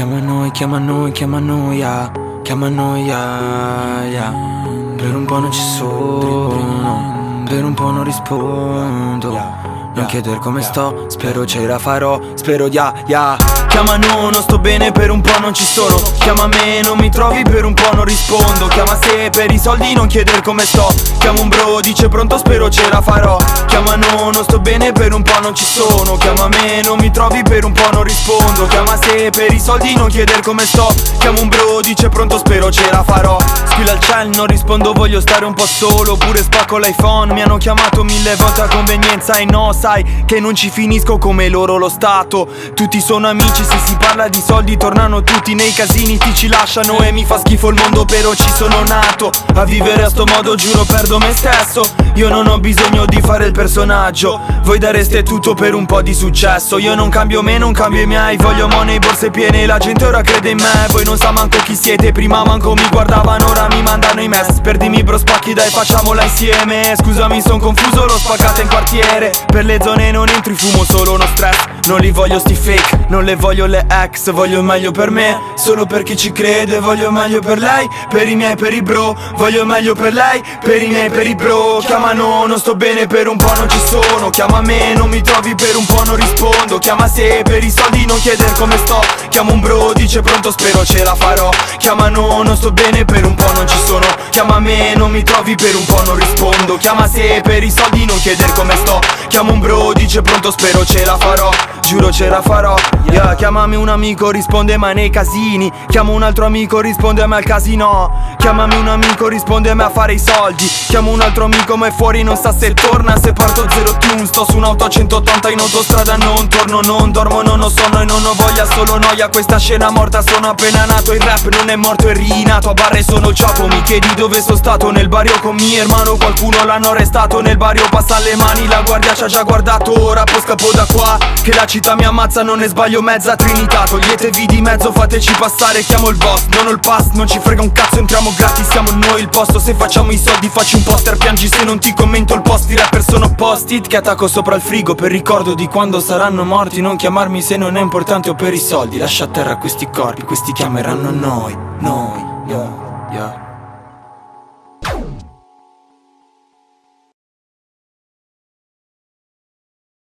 Chiama noi, chiama noi, chiama noi, yeah. Chiama noi, yeah, yeah. Per un po' non ci sono Per un po' non rispondo. Non chieder come sto, spero ce la farò, spero di yeah, yeah Chiama no, non sto bene, per un po' non ci sono. Chiama me, non mi trovi, per un po' non rispondo. Chiama se, per i soldi non chieder come sto. Chiama un bro, dice pronto, spero ce la farò. Chiama no, non sto bene, per un po' non ci sono. Chiama me, non mi trovi, per un po' non rispondo. Chiama se, per i soldi non chieder come sto. Chiama un bro, dice pronto, spero ce la farò. Squilla al ciel, non rispondo, voglio stare un po' solo. Pure spacco l'iPhone, mi hanno chiamato mille volte a convenienza e no sai che non ci finisco come loro lo stato. Tutti sono amici, se si parla di soldi tornano tutti nei casini Ti ci lasciano e mi fa schifo il mondo però ci sono nato A vivere a sto modo giuro perdo me stesso. Io non ho bisogno di fare il personaggio Voi dareste tutto per un po' di successo. Io non cambio me, non cambio i miei Voglio money, borse piene, la gente ora crede in me. Voi non sa manco chi siete, prima manco mi guardavano Ora mi mandano i mess. Perdimi bro spacchi dai facciamola insieme Scusami son confuso, l'ho spaccata in quartiere. Per le zone non entri, fumo solo uno stress. Non li voglio sti fake, non le voglio le ex. Voglio il meglio per me, solo per chi ci crede. Voglio il meglio per lei, per i miei, per i bro. Voglio il meglio per lei, per i miei, per i bro. Chiamano, non sto bene, per un po' non ci sono. Chiama me, non mi trovi, per un po' non rispondo. Chiama se, per i soldi non chieder come sto. Chiamo un bro, dice pronto, spero ce la farò. Chiamano, non sto bene, per un po' non ci sono. Chiama me, non mi trovi, per un po' non rispondo. Chiama se, per i soldi non chieder come sto. Chiamo un bro, dice pronto spero ce la farò. Giuro ce la farò. Yeah, Chiamami un amico risponde ma nei casini. Chiamo un altro amico risponde a me al casino. Chiamami un amico risponde a me a fare i soldi. Chiamo un altro amico ma è fuori non sa se torna. Se parto zero tune sto su un'auto a 180 in autostrada Non torno, non dormo, non ho sonno e non ho voglia Solo noia questa scena morta. Sono appena nato Il rap non è morto è rinato. A barre sono il ciapo mi chiedi dove sono stato. Nel barrio con mio hermano qualcuno l'hanno arrestato. Nel barrio passa le mani la guardia ci ha già guardato. Ora poi scappo da qua Che la città mi ammazza. Non ne sbaglio mezza trinità. Toglietevi di mezzo fateci passare. Chiamo il boss non ho il pass non ci frega un cazzo. Entriamo gratis siamo noi il posto. Se facciamo i soldi facci un poster. Piangi se non ti commento il post I rapper sono post-it. Che attacco sopra il frigo Per ricordo di quando saranno morti. Non chiamarmi se non è importante o per i soldi Lascia a terra questi corpi Questi chiameranno noi Noi yeah, yeah.